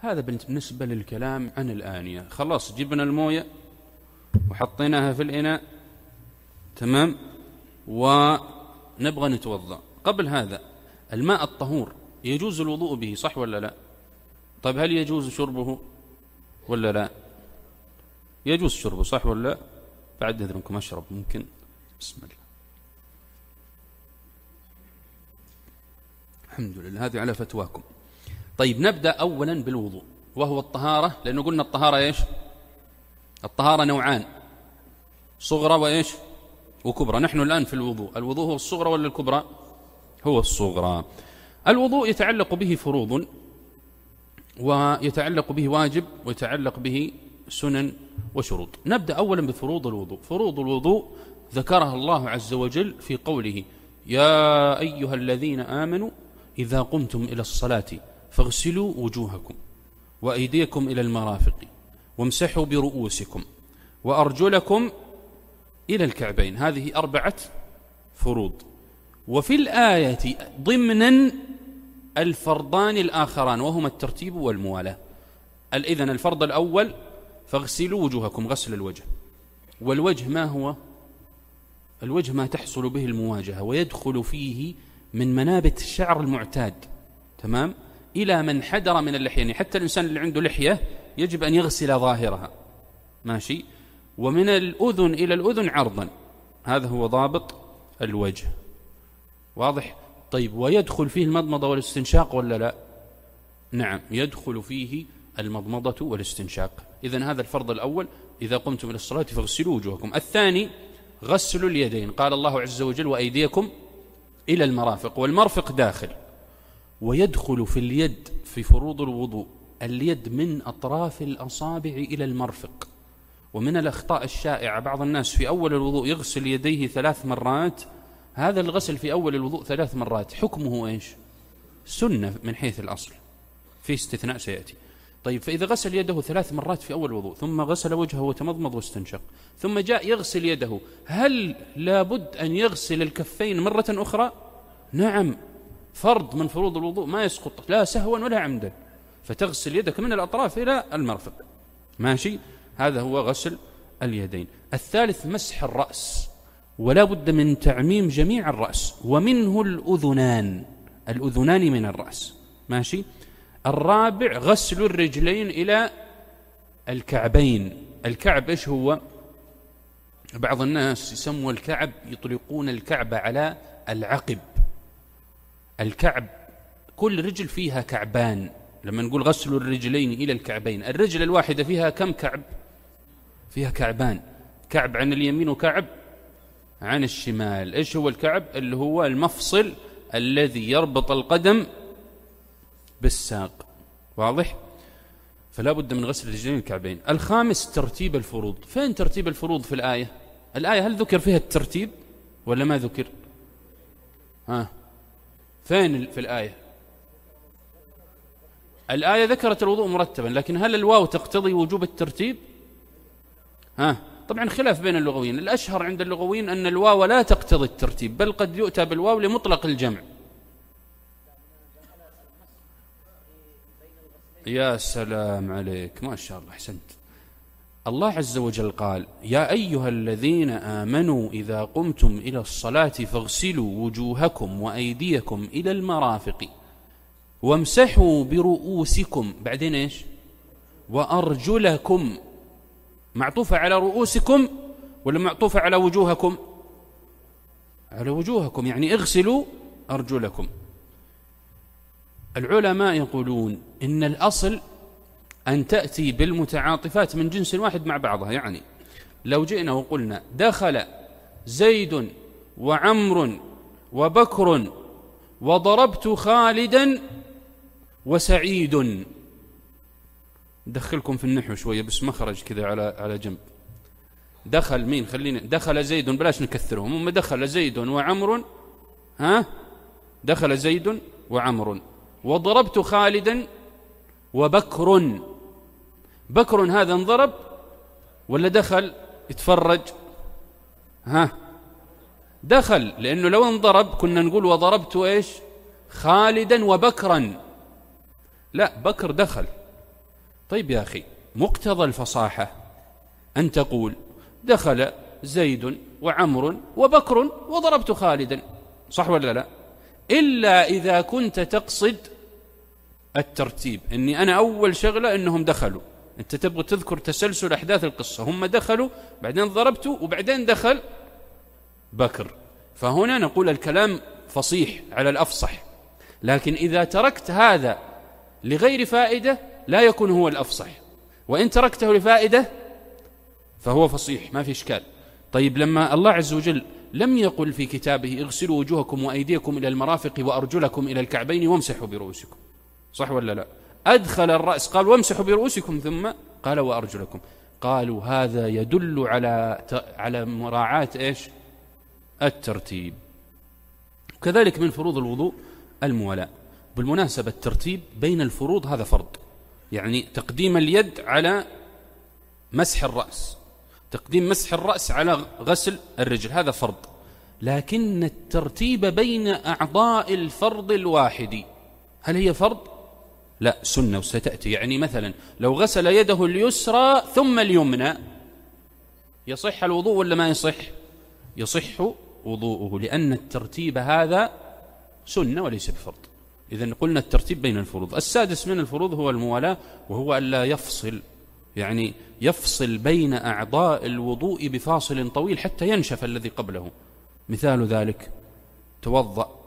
هذا بالنسبة للكلام عن الآنية. خلاص جبنا الموية وحطيناها في الإناء. تمام؟ ونبغى نتوضأ. قبل هذا الماء الطهور يجوز الوضوء به صح ولا لا؟ طيب هل يجوز شربه ولا لا؟ يجوز شربه صح ولا لا؟ بعد إذنكم أشرب ممكن. بسم الله. الحمد لله هذه على فتواكم. طيب نبدأ أولا بالوضوء وهو الطهارة لأنه قلنا الطهارة إيش؟ الطهارة نوعان صغرى وإيش؟ وكبرى. نحن الآن في الوضوء الوضوء هو الصغرى ولا الكبرى؟ هو الصغرى. الوضوء يتعلق به فروض ويتعلق به واجب ويتعلق به سنن وشروط. نبدأ أولا بفروض الوضوء. فروض الوضوء ذكرها الله عز وجل في قوله يا أيها الذين آمنوا إذا قمتم إلى الصلاة فاغسلوا وجوهكم وأيديكم إلى المرافق وامسحوا برؤوسكم وأرجلكم إلى الكعبين. هذه أربعة فروض. وفي الآية ضمنا الفرضان الآخران وهما الترتيب والموالاة. إذن الفرض الأول فاغسلوا وجوهكم غسل الوجه. والوجه ما هو؟ الوجه ما تحصل به المواجهة ويدخل فيه من منابت الشعر المعتاد. تمام؟ إلى من حدر من اللحية. يعني حتى الإنسان اللي عنده لحية يجب أن يغسل ظاهرها. ماشي؟ ومن الأذن إلى الأذن عرضا. هذا هو ضابط الوجه. واضح؟ طيب ويدخل فيه المضمضة والاستنشاق ولا لا؟ نعم يدخل فيه المضمضة والاستنشاق. إذا هذا الفرض الأول. إذا قمتم إلى الصلاة فاغسلوا وجوهكم. الثاني غسل اليدين. قال الله عز وجل وأيديكم إلى المرافق. والمرفق داخل. ويدخل في اليد في فروض الوضوء اليد من أطراف الأصابع إلى المرفق. ومن الأخطاء الشائعة بعض الناس في أول الوضوء يغسل يديه ثلاث مرات. هذا الغسل في أول الوضوء ثلاث مرات. حكمه إيش؟ سنة من حيث الأصل. في استثناء سيأتي. طيب فإذا غسل يده ثلاث مرات في أول وضوء ثم غسل وجهه وتمضمض واستنشق ثم جاء يغسل يده هل لابد أن يغسل الكفين مرة أخرى؟ نعم. فرض من فروض الوضوء ما يسقط لا سهوا ولا عمدا. فتغسل يدك من الأطراف إلى المرفق. ماشي؟ هذا هو غسل اليدين. الثالث مسح الرأس. ولا بد من تعميم جميع الرأس. ومنه الأذنان. الأذنان من الرأس. ماشي؟ الرابع غسل الرجلين إلى الكعبين. الكعب إيش هو؟ بعض الناس يسموا الكعب يطلقون الكعب على العقب. الكعب كل رجل فيها كعبان. لما نقول غسل الرجلين إلى الكعبين الرجل الواحدة فيها كم كعب؟ فيها كعبان. كعب عن اليمين وكعب عن الشمال. إيش هو الكعب؟ اللي هو المفصل الذي يربط القدم بالساق. واضح؟ فلا بد من غسل الرجلين الكعبين. الخامس ترتيب الفروض. فين ترتيب الفروض في الآية؟ الآية هل ذكر فيها الترتيب ولا ما ذكر؟ ها. فين في الآية؟ الآية ذكرت الوضوء مرتبا لكن هل الواو تقتضي وجوب الترتيب؟ ها طبعا خلاف بين اللغويين. الأشهر عند اللغويين أن الواو لا تقتضي الترتيب بل قد يؤتى بالواو لمطلق الجمع. يا سلام عليك. ما شاء الله أحسنت. الله عز وجل قال يا أيها الذين آمنوا إذا قمتم إلى الصلاة فاغسلوا وجوهكم وأيديكم إلى المرافق وامسحوا برؤوسكم. بعدين إيش؟ وأرجلكم. معطوفة على رؤوسكم ولا معطوفة على وجوهكم؟ على وجوهكم يعني اغسلوا أرجلكم. العلماء يقولون إن الأصل أن تأتي بالمتعاطفات من جنس واحد مع بعضها. يعني لو جئنا وقلنا دخل زيد وعمر وبكر وضربت خالدا وسعيد. دخلكم في النحو شوية بس مخرج كذا على على جنب. دخل مين؟ خلينا دخل زيد بلاش نكثرهم. هم دخل زيد وعمر ها؟ دخل زيد وعمر. وضربت خالدا وبكر. بكر هذا انضرب ولا دخل يتفرج؟ ها؟ دخل لأنه لو انضرب كنا نقول وضربت إيش؟ خالدا وبكرا. لا بكر دخل. طيب يا أخي مقتضى الفصاحة أن تقول دخل زيد وعمر وبكر وضربت خالدا. صح ولا لا؟ إلا إذا كنت تقصد الترتيب أني أنا أول شغلة أنهم دخلوا. أنت تبغى تذكر تسلسل أحداث القصة. هم دخلوا بعدين ضربتوا وبعدين دخل بكر. فهنا نقول الكلام فصيح على الأفصح. لكن إذا تركت هذا لغير فائدة لا يكون هو الأفصح. وإن تركته لفائدة فهو فصيح ما في إشكال. طيب لما الله عز وجل لم يقل في كتابه اغسلوا وجوهكم وأيديكم إلى المرافق وأرجلكم إلى الكعبين وامسحوا برؤوسكم. صح ولا لا؟ أدخل الرأس. قال وامسحوا برؤوسكم ثم قال وأرجلكم. قالوا هذا يدل على على مراعاة إيش؟ الترتيب. كذلك من فروض الوضوء الموالاة. بالمناسبة الترتيب بين الفروض هذا فرض. يعني تقديم اليد على مسح الرأس. تقديم مسح الرأس على غسل الرجل. هذا فرض. لكن الترتيب بين أعضاء الفرض الواحد. هل هي فرض؟ لا سنة وستأتي. يعني مثلا لو غسل يده اليسرى ثم اليمنى يصح الوضوء ولا ما يصح؟ يصح وضوءه لأن الترتيب هذا سنة وليس بفرض. إذا قلنا الترتيب بين الفروض. السادس من الفروض هو الموالاة وهو ألا يفصل. يعني يفصل بين أعضاء الوضوء بفاصل طويل حتى ينشف الذي قبله. مثال ذلك توضأ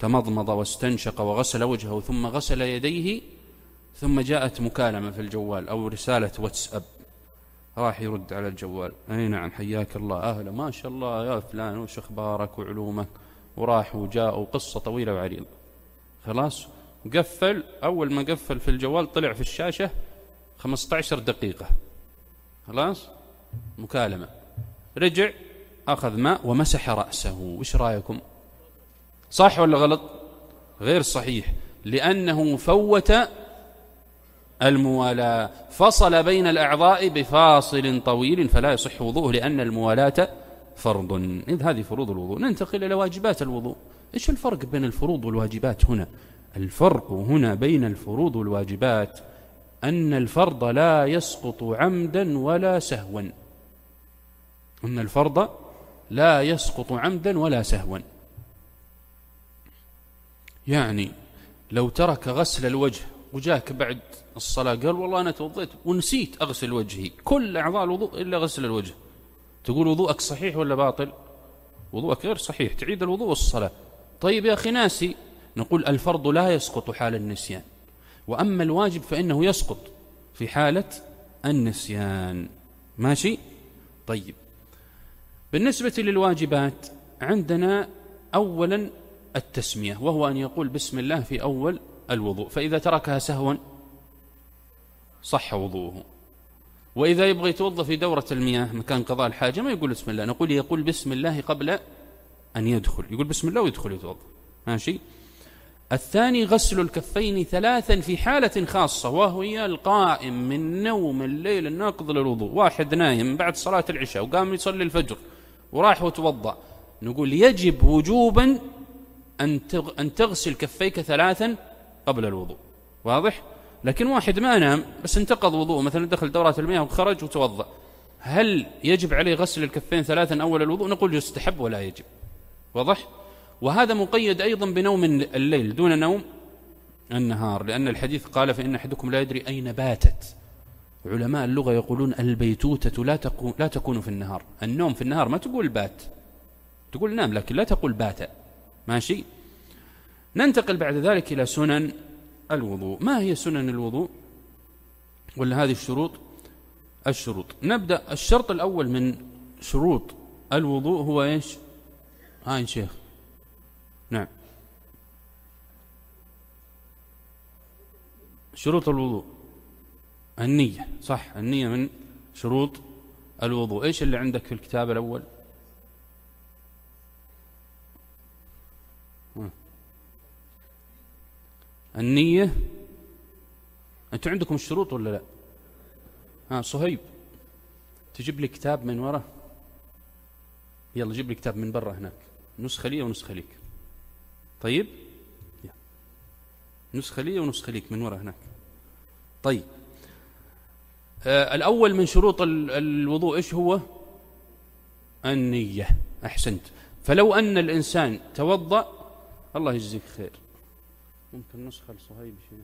تمضمض واستنشق وغسل وجهه ثم غسل يديه ثم جاءت مكالمة في الجوال أو رسالة واتساب. راح يرد على الجوال. أي نعم حياك الله. أهلا. ما شاء الله يا فلان وش أخبارك وعلومك؟ وراح وجاء وقصة طويلة وعريضة. خلاص؟ قفل. أول ما قفل في الجوال طلع في الشاشة 15 دقيقة. خلاص؟ مكالمة. رجع أخذ ماء ومسح رأسه. وش رأيكم؟ صح ولا غلط؟ غير صحيح. لأنه فوت الموالاة. فصل بين الأعضاء بفاصل طويل فلا يصح وضوءه لأن الموالاة فرض. إذ هذه فروض الوضوء. ننتقل إلى واجبات الوضوء. إيش الفرق بين الفروض والواجبات هنا؟ الفرق هنا بين الفروض والواجبات أن الفرض لا يسقط عمدا ولا سهوا. أن الفرض لا يسقط عمدا ولا سهوا. يعني لو ترك غسل الوجه وجاك بعد الصلاة قال والله أنا توضيت ونسيت أغسل وجهي. كل أعضاء الوضوء إلا غسل الوجه. تقول وضوءك صحيح ولا باطل؟ وضوءك غير صحيح تعيد الوضوء والصلاة. طيب يا أخي ناسي نقول الفرض لا يسقط حال النسيان. وأما الواجب فإنه يسقط في حالة النسيان. ماشي؟ طيب. بالنسبة للواجبات عندنا أولا التسمية وهو أن يقول بسم الله في أول الوضوء فإذا تركها سهوا صح وضوءه. وإذا يبغى يتوضأ في دورة المياه مكان قضاء الحاجة ما يقول بسم الله. نقول يقول بسم الله قبل أن يدخل. يقول بسم الله ويدخل يتوضأ. ماشي؟ الثاني غسل الكفين ثلاثا في حالة خاصة وهي القائم من نوم الليل الناقض للوضوء. واحد نايم بعد صلاة العشاء وقام يصلي الفجر وراح وتوضأ. نقول يجب وجوبا أن تغسل كفيك ثلاثا قبل الوضوء. واضح؟ لكن واحد ما نام بس انتقض وضوء مثلا دخل دورات المياه وخرج وتوضأ. هل يجب عليه غسل الكفين ثلاثا أول الوضوء؟ نقول يستحب ولا يجب. واضح؟ وهذا مقيد أيضا بنوم الليل دون نوم النهار لأن الحديث قال فإن أحدكم لا يدري أين باتت. علماء اللغة يقولون البيتوتة لا تكون, لا تكون في النهار. النوم في النهار ما تقول بات تقول نام لكن لا تقول بات. ماشي؟ ننتقل بعد ذلك إلى سنن الوضوء. ما هي سنن الوضوء؟ ولا هذه الشروط؟ الشروط. نبدأ. الشرط الأول من شروط الوضوء هو إيش؟ هاي شيخ. نعم. شروط الوضوء. النية. صح. النية من شروط الوضوء. إيش اللي عندك في الكتاب الأول؟ النية. أنتم عندكم الشروط ولا لا؟ ها صهيب تجيب لي كتاب من ورا؟ يلا جيب لي كتاب من برا هناك. نسخة لي ونسخة ليك. طيب؟ نسخة لي ونسخة ليك من ورا هناك. طيب. آه الأول من شروط الوضوء إيش هو؟ النية. أحسنت. فلو أن الإنسان توضأ الله يجزيك خير. ممكن نسخة لصهيب شيء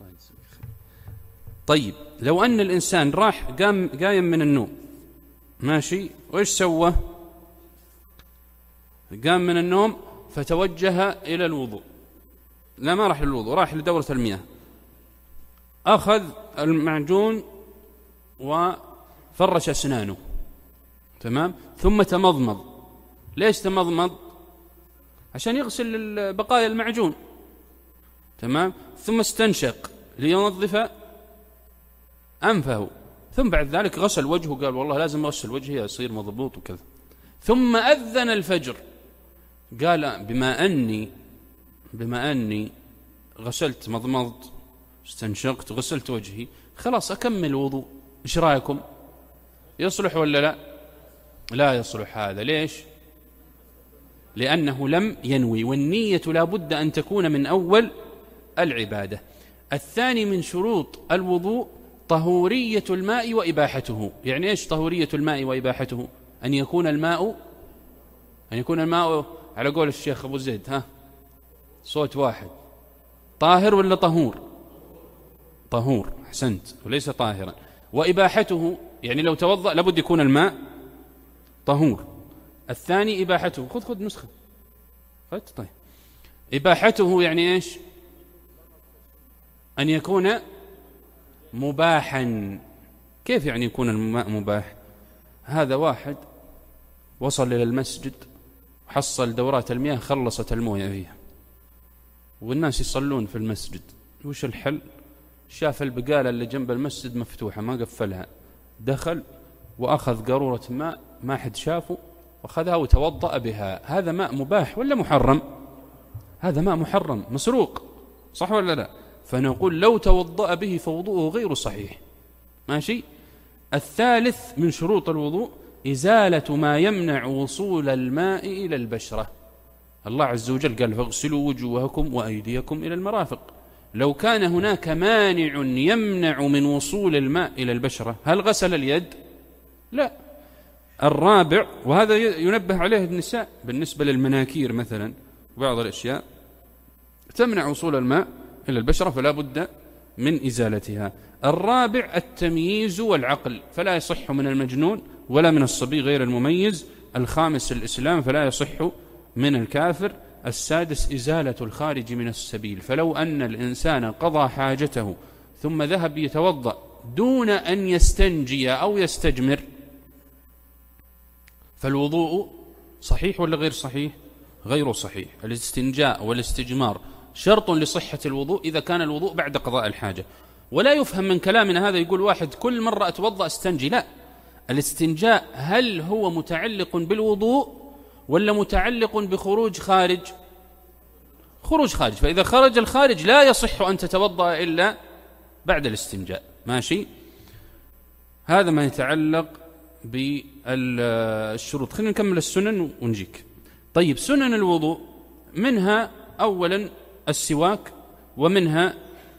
الله خير. طيب لو أن الإنسان راح قام قايم من النوم ماشي وإيش سوى؟ قام من النوم فتوجه إلى الوضوء. لا ما راح للوضوء راح لدورة المياه. أخذ المعجون وفرش أسنانه. تمام؟ ثم تمضمض. ليش تمضمض؟ عشان يغسل بقايا المعجون. تمام؟ ثم استنشق لينظف أنفه. ثم بعد ذلك غسل وجهه قال والله لازم أغسل وجهي يصير مضبوط وكذا. ثم أذن الفجر. قال بما أني بما أني غسلت مضمضت استنشقت غسلت وجهي خلاص أكمل الوضوء إيش رأيكم؟ يصلح ولا لا؟ لا يصلح هذا. ليش؟ لأنه لم ينوي والنية لا بد أن تكون من أول العبادة. الثاني من شروط الوضوء طهورية الماء وإباحته. يعني إيش طهورية الماء وإباحته؟ أن يكون الماء أن يكون الماء على قول الشيخ أبو زيد ها؟ صوت واحد. طاهر ولا طهور؟ طهور أحسنت. وليس طاهرا. وإباحته يعني لو توضأ لابد يكون الماء طهور. الثاني إباحته. خذ خذ نسخة. طيب. إباحته يعني إيش؟ أن يكون مباحا. كيف يعني يكون الماء مباح؟ هذا واحد وصل إلى المسجد حصل دورات المياه خلصت الموية فيها. والناس يصلون في المسجد. وش الحل؟ شاف البقالة اللي جنب المسجد مفتوحة ما قفلها. دخل وأخذ قارورة ماء ما حد شافه وأخذها وتوضأ بها. هذا ماء مباح ولا محرم؟ هذا ماء محرم مسروق صح ولا لا؟ فنقول لو توضأ به فوضوءه غير صحيح. ماشي؟ الثالث من شروط الوضوء إزالة ما يمنع وصول الماء إلى البشرة. الله عز وجل قال فاغسلوا وجوهكم وأيديكم إلى المرافق. لو كان هناك مانع يمنع من وصول الماء إلى البشرة هل غسل اليد؟ لا. الرابع وهذا ينبه عليه النساء بالنسبة للمناكير مثلا وبعض الأشياء تمنع وصول الماء إلى البشرة فلا بد من إزالتها. الرابع التمييز والعقل فلا يصح من المجنون ولا من الصبي غير المميز. الخامس الإسلام فلا يصح من الكافر. السادس إزالة الخارج من السبيل. فلو أن الإنسان قضى حاجته ثم ذهب يتوضأ دون أن يستنجي أو يستجمر فالوضوء صحيح ولا غير صحيح؟ غير صحيح. الاستنجاء والاستجمار شرط لصحة الوضوء إذا كان الوضوء بعد قضاء الحاجة. ولا يفهم من كلامنا هذا يقول واحد كل مرة أتوضأ أستنجي. لا. الاستنجاء هل هو متعلق بالوضوء ولا متعلق بخروج خارج؟ خروج خارج. فإذا خرج الخارج لا يصح أن تتوضأ إلا بعد الاستنجاء. ماشي؟ هذا ما يتعلق بالشروط. خلينا نكمل السنن ونجيك. طيب سنن الوضوء منها أولا السواك ومنها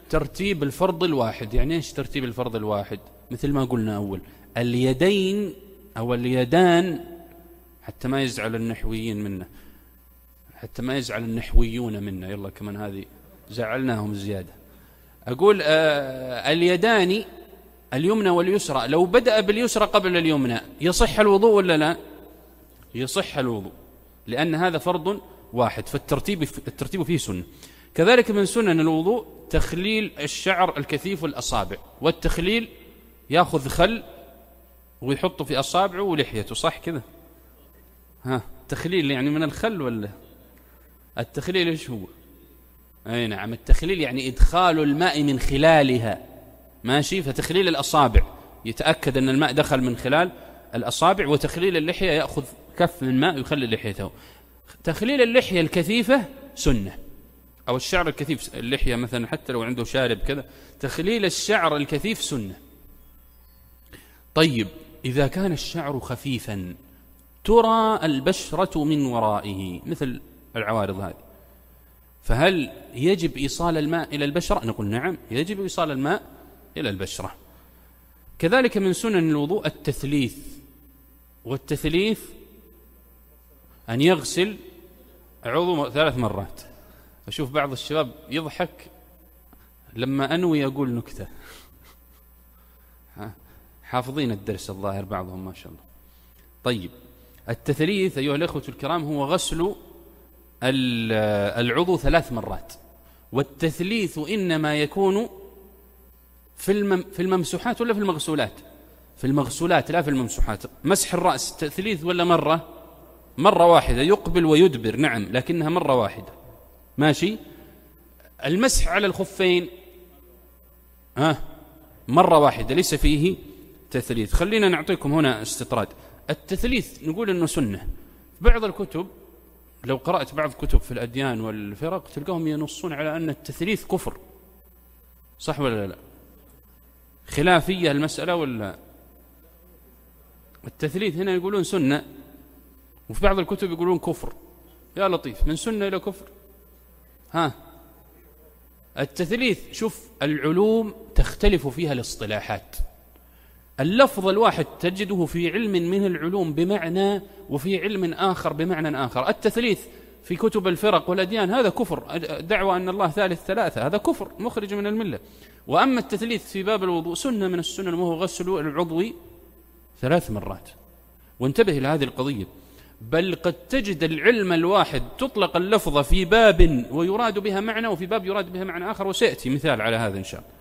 ترتيب الفرض الواحد. يعني إيش ترتيب الفرض الواحد؟ مثل ما قلنا أول اليدين أو اليدان حتى ما يزعل النحويين منا حتى ما يزعل النحويون منا يلا كمان هذه زعلناهم زيادة. أقول آه اليدان اليمنى واليسرى لو بدأ باليسرى قبل اليمنى يصح الوضوء ولا لا؟ يصح الوضوء لأن هذا فرض واحد فالترتيب الترتيب فيه سنة. كذلك من سنن الوضوء تخليل الشعر الكثيف والأصابع والتخليل ياخذ خل ويحطه في أصابعه ولحيته صح كذا؟ ها تخليل يعني من الخل ولا؟ التخليل إيش هو؟ أي نعم التخليل يعني إدخال الماء من خلالها. ماشي؟ فتخليل الأصابع يتأكد أن الماء دخل من خلال الأصابع وتخليل اللحية يأخذ كف من ماء ويخلي لحيته. تخليل اللحية الكثيفة سنة. أو الشعر الكثيف اللحية مثلا حتى لو عنده شارب كذا تخليل الشعر الكثيف سنة. طيب إذا كان الشعر خفيفا ترى البشرة من ورائه مثل العوارض هذه. فهل يجب إيصال الماء إلى البشرة؟ نقول نعم يجب إيصال الماء إلى البشرة. كذلك من سنن الوضوء التثليث. والتثليث أن يغسل عضو ثلاث مرات. أشوف بعض الشباب يضحك لما أنوي أقول نكتة. حافظين الدرس الظاهر بعضهم ما شاء الله. طيب التثليث أيها الأخوة الكرام هو غسل العضو ثلاث مرات. والتثليث إنما يكون في في الممسوحات ولا في المغسولات؟ في المغسولات لا في الممسوحات. مسح الرأس تثليث ولا مرة؟ مرة واحدة يقبل ويدبر نعم لكنها مرة واحدة. ماشي؟ المسح على الخفين. ها؟ مرة واحدة ليس فيه تثليث. خلينا نعطيكم هنا استطراد. التثليث نقول أنه سنة. بعض الكتب لو قرأت بعض كتب في الأديان والفرق تلقاهم ينصون على أن التثليث كفر. صح ولا لا؟ خلافية المسألة ولا؟ التثليث هنا يقولون سنة. وفي بعض الكتب يقولون كفر. يا لطيف من سنة إلى كفر. ها. التثليث شوف العلوم تختلف فيها الاصطلاحات. اللفظ الواحد تجده في علم من العلوم بمعنى وفي علم آخر بمعنى آخر. التثليث في كتب الفرق والأديان هذا كفر. دعوة أن الله ثالث ثلاثة هذا كفر مخرج من الملة. وأما التثليث في باب الوضوء سنة من السنن وهو غسل العضو ثلاث مرات. وانتبه إلى هذه القضية. بل قد تجد العلم الواحد تطلق اللفظة في باب ويراد بها معنى وفي باب يراد بها معنى آخر وسيأتي مثال على هذا إن شاء الله.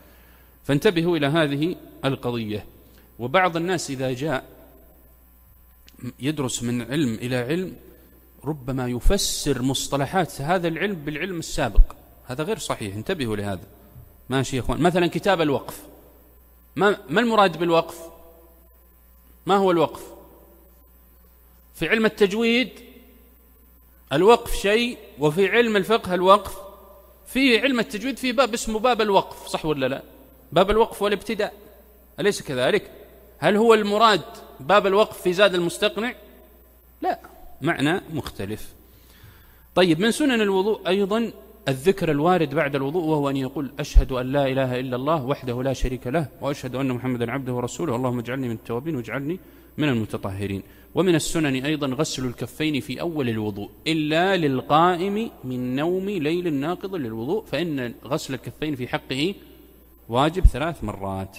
فانتبهوا إلى هذه القضية. وبعض الناس إذا جاء يدرس من علم إلى علم ربما يفسر مصطلحات هذا العلم بالعلم السابق. هذا غير صحيح. انتبهوا لهذا. ماشي يا اخوان مثلا كتاب الوقف. ما ما المراد بالوقف؟ ما هو الوقف؟ في علم التجويد الوقف شيء وفي علم الفقه الوقف. في علم التجويد في باب اسمه باب الوقف صح ولا لا؟ باب الوقف والابتداء. أليس كذلك؟ هل هو المراد باب الوقف في زاد المستقنع؟ لا معنى مختلف. طيب من سنن الوضوء أيضا الذكر الوارد بعد الوضوء وهو أن يقول أشهد أن لا إله إلا الله وحده لا شريك له وأشهد أن محمدا عبده ورسوله. اللهم اجعلني من التوابين واجعلني من المتطهرين. ومن السنن أيضا غسل الكفين في أول الوضوء إلا للقائم من نوم ليل ناقض للوضوء فإن غسل الكفين في حقه واجب ثلاث مرات.